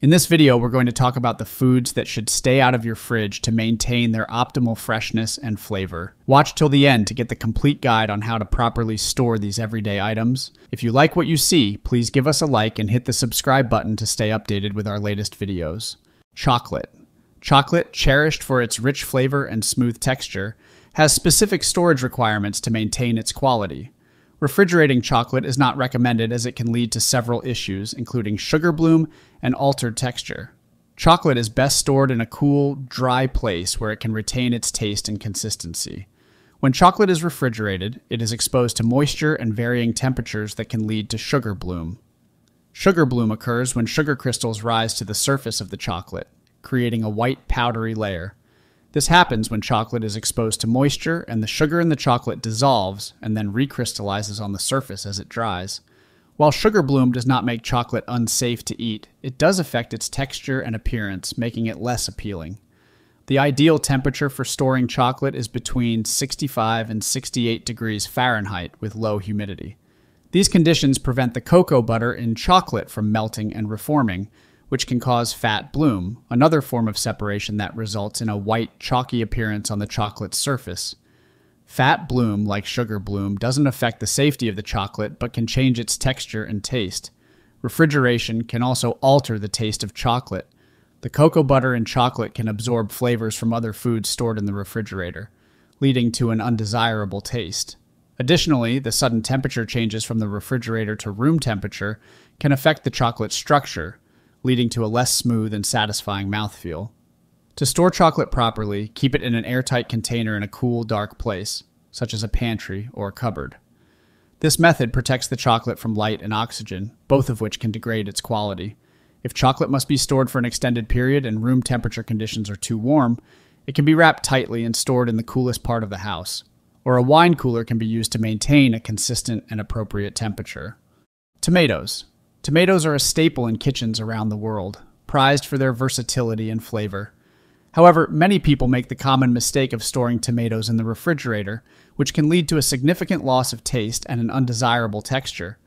In this video, we're going to talk about the foods that should stay out of your fridge to maintain their optimal freshness and flavor. Watch till the end to get the complete guide on how to properly store these everyday items. If you like what you see, please give us a like and hit the subscribe button to stay updated with our latest videos. Chocolate. Chocolate, cherished for its rich flavor and smooth texture, has specific storage requirements to maintain its quality. Refrigerating chocolate is not recommended as it can lead to several issues, including sugar bloom and altered texture. Chocolate is best stored in a cool, dry place where it can retain its taste and consistency. When chocolate is refrigerated, it is exposed to moisture and varying temperatures that can lead to sugar bloom. Sugar bloom occurs when sugar crystals rise to the surface of the chocolate, creating a white powdery layer. This happens when chocolate is exposed to moisture and the sugar in the chocolate dissolves and then recrystallizes on the surface as it dries. While sugar bloom does not make chocolate unsafe to eat, it does affect its texture and appearance, making it less appealing. The ideal temperature for storing chocolate is between 65 and 68 degrees Fahrenheit with low humidity. These conditions prevent the cocoa butter in chocolate from melting and reforming, which can cause fat bloom, another form of separation that results in a white, chalky appearance on the chocolate's surface. Fat bloom, like sugar bloom, doesn't affect the safety of the chocolate but can change its texture and taste. Refrigeration can also alter the taste of chocolate. The cocoa butter in chocolate can absorb flavors from other foods stored in the refrigerator, leading to an undesirable taste. Additionally, the sudden temperature changes from the refrigerator to room temperature can affect the chocolate structure, leading to a less smooth and satisfying mouthfeel. To store chocolate properly, keep it in an airtight container in a cool, dark place, such as a pantry or a cupboard. This method protects the chocolate from light and oxygen, both of which can degrade its quality. If chocolate must be stored for an extended period and room temperature conditions are too warm, it can be wrapped tightly and stored in the coolest part of the house. Or a wine cooler can be used to maintain a consistent and appropriate temperature. Tomatoes. Tomatoes are a staple in kitchens around the world, prized for their versatility and flavor. However, many people make the common mistake of storing tomatoes in the refrigerator, which can lead to a significant loss of taste and an undesirable texture.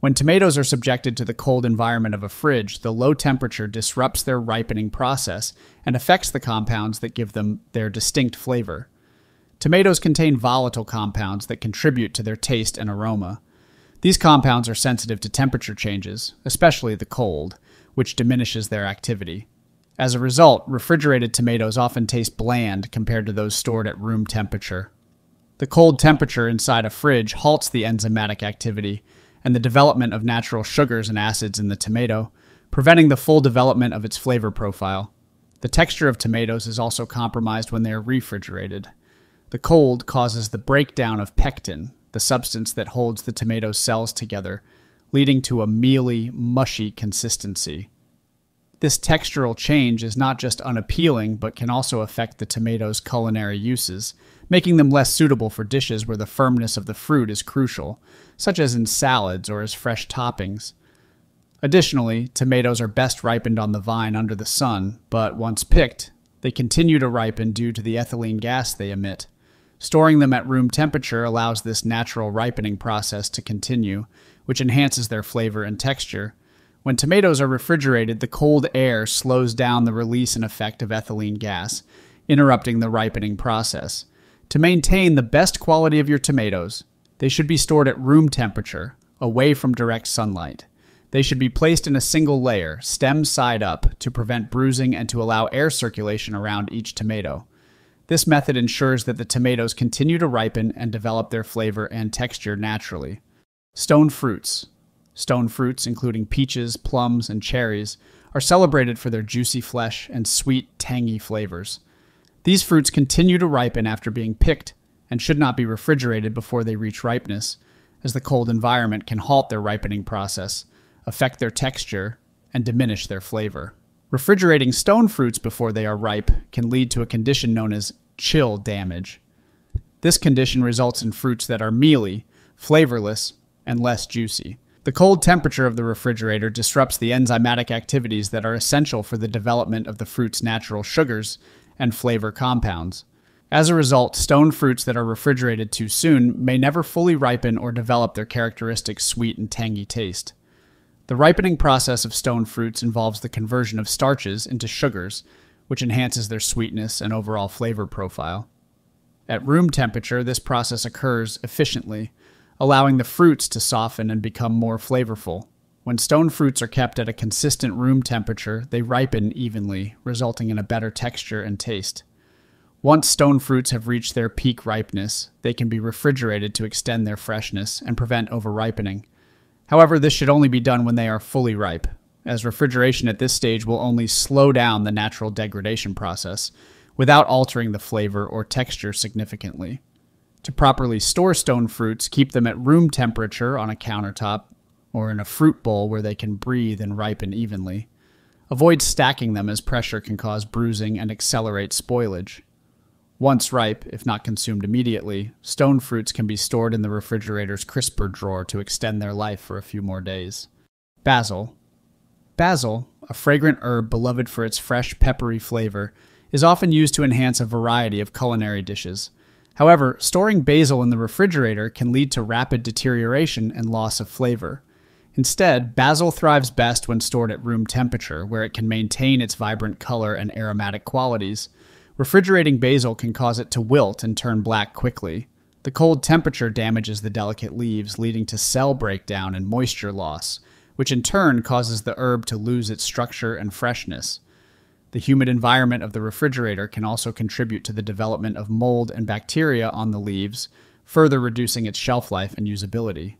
When tomatoes are subjected to the cold environment of a fridge, the low temperature disrupts their ripening process and affects the compounds that give them their distinct flavor. Tomatoes contain volatile compounds that contribute to their taste and aroma. These compounds are sensitive to temperature changes, especially the cold, which diminishes their activity. As a result, refrigerated tomatoes often taste bland compared to those stored at room temperature. The cold temperature inside a fridge halts the enzymatic activity and the development of natural sugars and acids in the tomato, preventing the full development of its flavor profile. The texture of tomatoes is also compromised when they are refrigerated. The cold causes the breakdown of pectin, the substance that holds the tomato cells together, leading to a mealy, mushy consistency. This textural change is not just unappealing, but can also affect the tomato's culinary uses, making them less suitable for dishes where the firmness of the fruit is crucial, such as in salads or as fresh toppings. Additionally, tomatoes are best ripened on the vine under the sun, but once picked, they continue to ripen due to the ethylene gas they emit. Storing them at room temperature allows this natural ripening process to continue, which enhances their flavor and texture when tomatoes are refrigerated, the cold air slows down the release and effect of ethylene gas, interrupting the ripening process. To maintain the best quality of your tomatoes, they should be stored at room temperature, away from direct sunlight. They should be placed in a single layer, stem side up, to prevent bruising and to allow air circulation around each tomato. This method ensures that the tomatoes continue to ripen and develop their flavor and texture naturally. Stone fruits. Stone fruits, including peaches, plums, and cherries, are celebrated for their juicy flesh and sweet, tangy flavors. These fruits continue to ripen after being picked and should not be refrigerated before they reach ripeness, as the cold environment can halt their ripening process, affect their texture, and diminish their flavor. Refrigerating stone fruits before they are ripe can lead to a condition known as chill damage. This condition results in fruits that are mealy, flavorless, and less juicy. The cold temperature of the refrigerator disrupts the enzymatic activities that are essential for the development of the fruit's natural sugars and flavor compounds. As a result, stone fruits that are refrigerated too soon may never fully ripen or develop their characteristic sweet and tangy taste. The ripening process of stone fruits involves the conversion of starches into sugars, which enhances their sweetness and overall flavor profile. At room temperature, this process occurs efficiently, allowing the fruits to soften and become more flavorful. When stone fruits are kept at a consistent room temperature, they ripen evenly, resulting in a better texture and taste. Once stone fruits have reached their peak ripeness, they can be refrigerated to extend their freshness and prevent overripening. However, this should only be done when they are fully ripe, as refrigeration at this stage will only slow down the natural degradation process without altering the flavor or texture significantly. To properly store stone fruits, keep them at room temperature on a countertop or in a fruit bowl where they can breathe and ripen evenly. Avoid stacking them as pressure can cause bruising and accelerate spoilage. Once ripe, if not consumed immediately, stone fruits can be stored in the refrigerator's crisper drawer to extend their life for a few more days. Basil. Basil, a fragrant herb beloved for its fresh, peppery flavor, is often used to enhance a variety of culinary dishes. However, storing basil in the refrigerator can lead to rapid deterioration and loss of flavor. Instead, basil thrives best when stored at room temperature, where it can maintain its vibrant color and aromatic qualities. Refrigerating basil can cause it to wilt and turn black quickly. The cold temperature damages the delicate leaves, leading to cell breakdown and moisture loss, which in turn causes the herb to lose its structure and freshness. The humid environment of the refrigerator can also contribute to the development of mold and bacteria on the leaves, further reducing its shelf life and usability.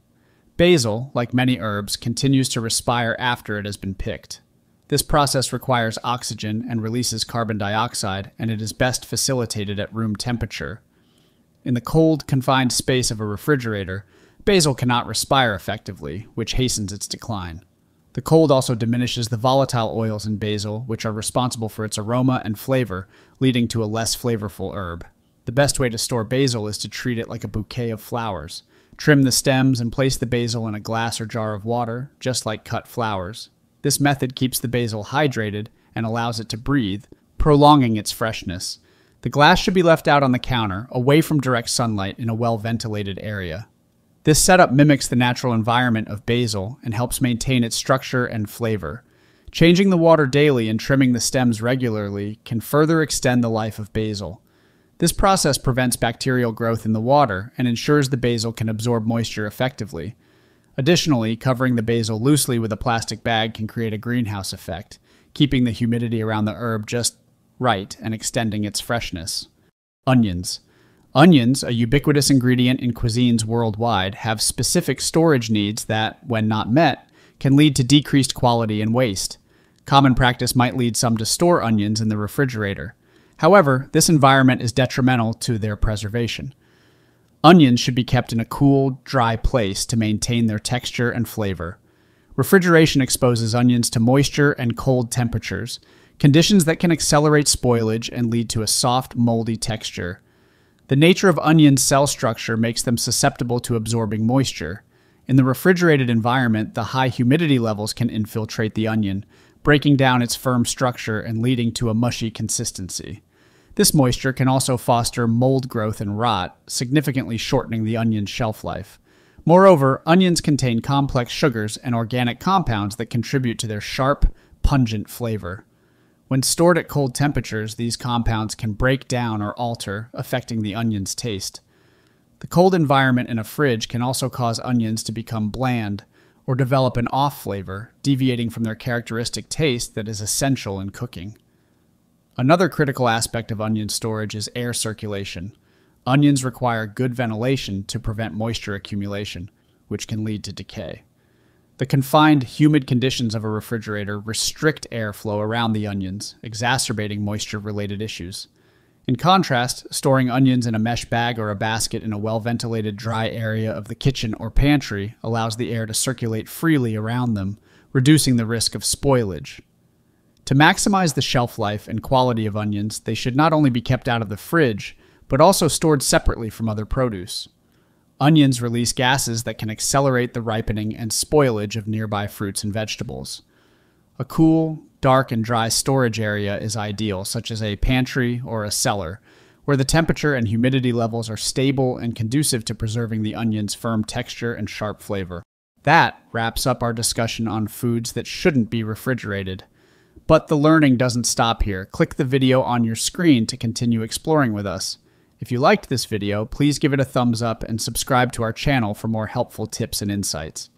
Basil, like many herbs, continues to respire after it has been picked. This process requires oxygen and releases carbon dioxide, and it is best facilitated at room temperature. In the cold, confined space of a refrigerator, basil cannot respire effectively, which hastens its decline. The cold also diminishes the volatile oils in basil, which are responsible for its aroma and flavor, leading to a less flavorful herb. The best way to store basil is to treat it like a bouquet of flowers. Trim the stems and place the basil in a glass or jar of water, just like cut flowers. This method keeps the basil hydrated and allows it to breathe, prolonging its freshness. The glass should be left out on the counter, away from direct sunlight in a well ventilated area. This setup mimics the natural environment of basil and helps maintain its structure and flavor. Changing the water daily and trimming the stems regularly can further extend the life of basil. This process prevents bacterial growth in the water and ensures the basil can absorb moisture effectively. Additionally, covering the basil loosely with a plastic bag can create a greenhouse effect, keeping the humidity around the herb just right and extending its freshness. Onions. Onions, a ubiquitous ingredient in cuisines worldwide, have specific storage needs that, when not met, can lead to decreased quality and waste. Common practice might lead some to store onions in the refrigerator. However, this environment is detrimental to their preservation. Onions should be kept in a cool, dry place to maintain their texture and flavor. Refrigeration exposes onions to moisture and cold temperatures, conditions that can accelerate spoilage and lead to a soft, moldy texture. The nature of onion cell structure makes them susceptible to absorbing moisture. In the refrigerated environment, the high humidity levels can infiltrate the onion, breaking down its firm structure and leading to a mushy consistency. This moisture can also foster mold growth and rot, significantly shortening the onion's shelf life. Moreover, onions contain complex sugars and organic compounds that contribute to their sharp, pungent flavor. When stored at cold temperatures, these compounds can break down or alter, affecting the onion's taste. The cold environment in a fridge can also cause onions to become bland or develop an off flavor, deviating from their characteristic taste that is essential in cooking. Another critical aspect of onion storage is air circulation. Onions require good ventilation to prevent moisture accumulation, which can lead to decay. The confined, humid conditions of a refrigerator restrict airflow around the onions, exacerbating moisture related issues. In contrast, storing onions in a mesh bag or a basket in a well ventilated dry area of the kitchen or pantry allows the air to circulate freely around them, reducing the risk of spoilage. To maximize the shelf life and quality of onions, they should not only be kept out of the fridge, but also stored separately from other produce. Onions release gases that can accelerate the ripening and spoilage of nearby fruits and vegetables. A cool, dark, and dry storage area is ideal, such as a pantry or a cellar, where the temperature and humidity levels are stable and conducive to preserving the onion's firm texture and sharp flavor. That wraps up our discussion on foods that shouldn't be refrigerated. But the learning doesn't stop here. Click the video on your screen to continue exploring with us. If you liked this video, please give it a thumbs up and subscribe to our channel for more helpful tips and insights.